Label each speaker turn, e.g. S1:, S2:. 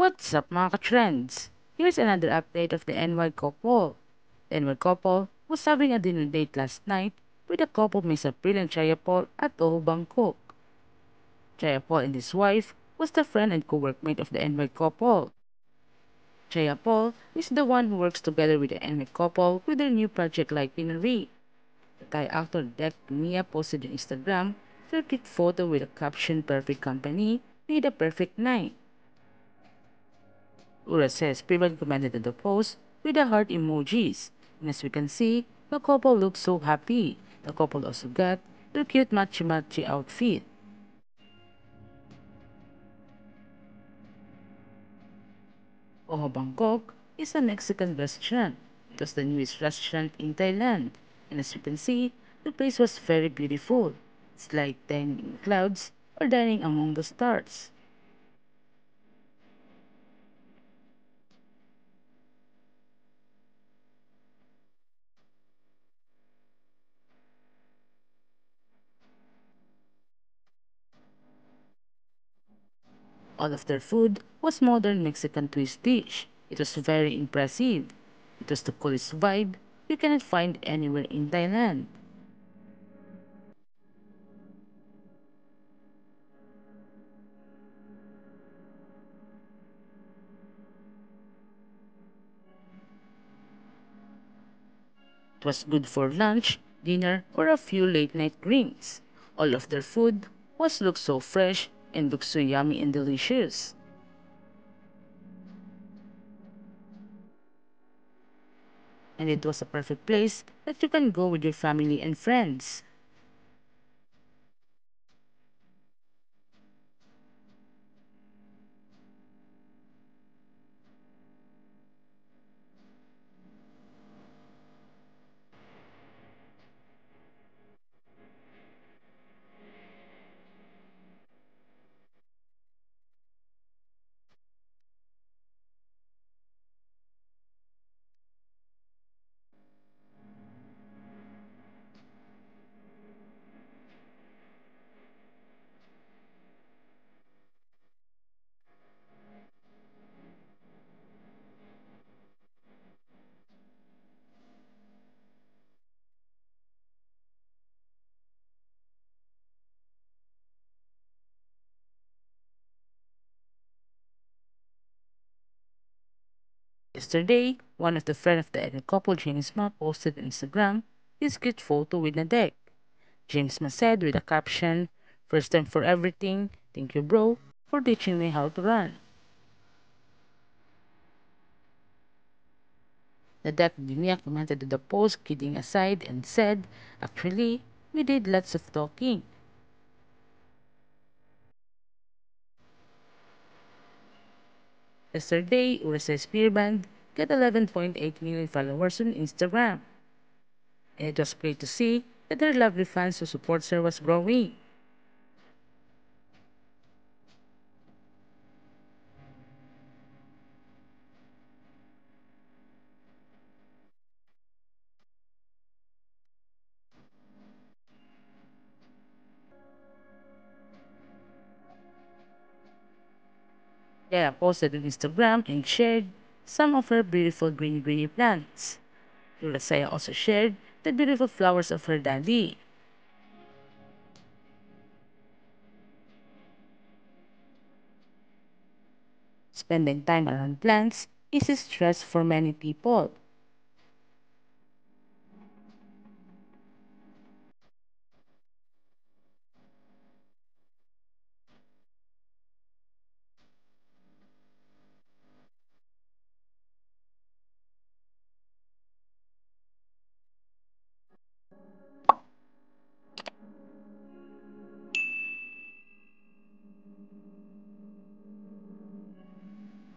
S1: What's up mga ka-trends? Here's another update of the NY couple. The NY couple was having a dinner date last night with a couple Miss April and Chayapol at Oho Bangkok. Chayapol and his wife was the friend and co-workmate of the NY couple. Chayapol is the one who works together with the NY couple with their new project like Pinari. The Thai actor Dek Mia posted on Instagram their cute photo with a caption Perfect Company made a perfect night. Urassaya Sperbund commented the post with the heart emojis. And as we can see, the couple looks so happy. The couple also got the cute matchy matchy outfit. Ojo Bangkok is a Mexican restaurant. It was the newest restaurant in Thailand. And as you can see, the place was very beautiful. It's like dining in clouds or dining among the stars. All of their food was modern Mexican twist dish. It was very impressive. It was the coolest vibe you cannot find anywhere in Thailand. It was good for lunch, dinner, or a few late night drinks. All of their food was looked so fresh and looks so yummy and delicious. And it was a perfect place that you can go with your family and friends. Yesterday, one of the friends of the couple, James Ma, posted on Instagram his cute photo with Nadech. James Ma said with a caption, First time for everything, thank you bro for teaching me how to run. Nadech Dunia commented on the post kidding aside and said, Actually, we did lots of talking. Yesterday, Urassaya Sperbund got 11.8 million followers on Instagram. And it was great to see that her lovely fans who support her was growing. Leah posted on Instagram and shared some of her beautiful green greeny plants. Lulasaya also shared the beautiful flowers of her daddy. Spending time around plants is a stress for many people.